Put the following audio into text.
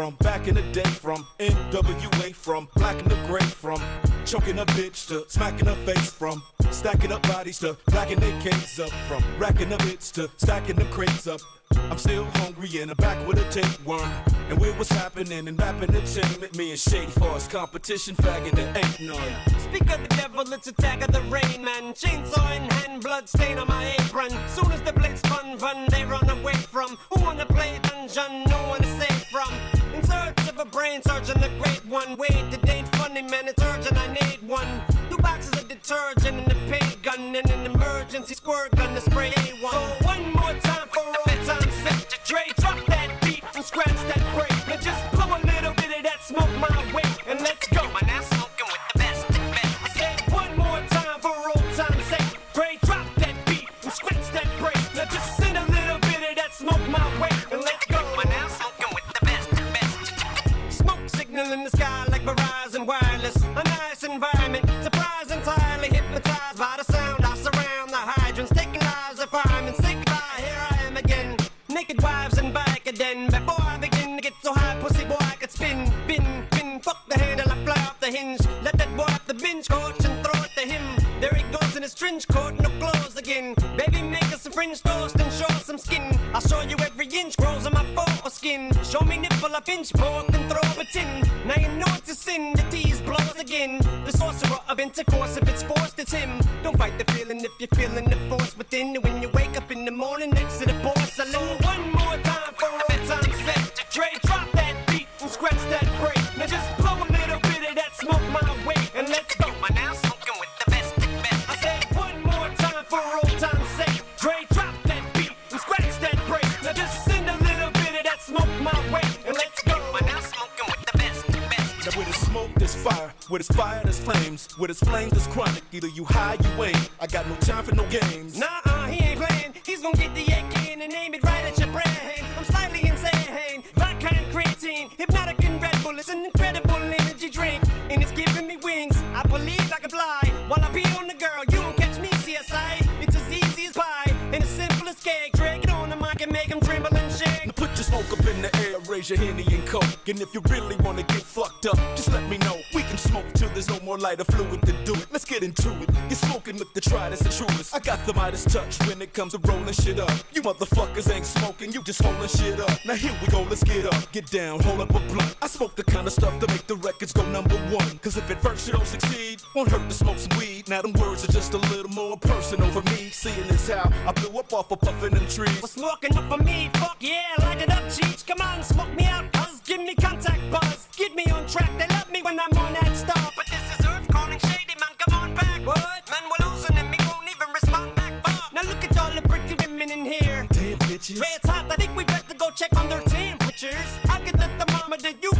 from back in the day, from NWA, from black in the gray, from choking a bitch to smacking her face, from stacking up bodies to racking their cakes up, from racking the bits to stacking the crates up. I'm still hungry and I'm back with a tapeworm. And with what's happening in rap entertainment, me and Shady Force competition fagging there ain't none. Speak of the devil, it's attack of the rain man. Chainsaw in hand, blood stain on my apron. Soon as the blades fun run, they run away from. Who wanna play dungeon? No one a brain surgeon, the great one. Wait, it ain't funny, man, it's urgent, I need one. Two boxes of detergent and a paint gun and an emergency squirt gun to spray A1. So one more time for all time set. Dre, drop In the sky like Verizon Wireless. A nice environment, surprised entirely hypnotized by the sound. I surround the hydrants, taking lives of firemen. sick goodbye, here I am again. Naked wives and Vicodin. Before I begin to get so high, pussy boy, I could spin, bin, bin. Fuck the handle, I fly off the hinge. Let that boy off the bench, coach and throw it to him. There he goes in his trench coat, no clothes again. Baby, make us some French toast and show some skin. I'll show you every inch grows on my foreskin. Show me nipple, a pinch pork, and throw up a tin. Now you know it's a sin, the tease blows again. The sorcerer of intercourse, if it's forced, it's him. Don't fight the feeling if you're feeling the force within. When you fire. With his fire, there's flames. With his flames, there's chronic. Either you high, you ain't. I got no time for no games. Nah, uh, he ain't playing. He's gonna get the AK and aim it right at your brain. I'm slightly insane. Vodka and creatine, hypnotic and Red Bull. It's an incredible energy drink, and it's giving me wings. I believe I can fly while I be on the girl. You won't catch me, CSI. Smoke up in the air, raise your henny and coke. And if you really wanna get fucked up, just let me know. We can smoke till there's no more lighter fluid to do it. Let's get into it. You're smoking with the tridents and truest. I got the Midas touch when it comes to rolling shit up. You motherfuckers ain't smoking, you just holding shit up. Now here we go, let's get up, get down, hold up a blunt. I smoke the kind of stuff to make the records go number one. Cause if at first you don't succeed, won't hurt to smoke some weed. Now them words are just a little more personal for me. Seeing this how I blew up off of puffing them trees. What's smoking up for me? Fuck yeah, light it Cheech. Come on, smoke me out, cuz. Give me contact buzz. Get me on track. They love me when I'm on that star. But this is Earth calling shady, man. Come on back. What? Man, we're losing and we won't even respond back. Fuck. Now look at all the pretty women in here. Damn bitches. Dre, it's hot. I think we better go check on their temperatures. I could let the mama that you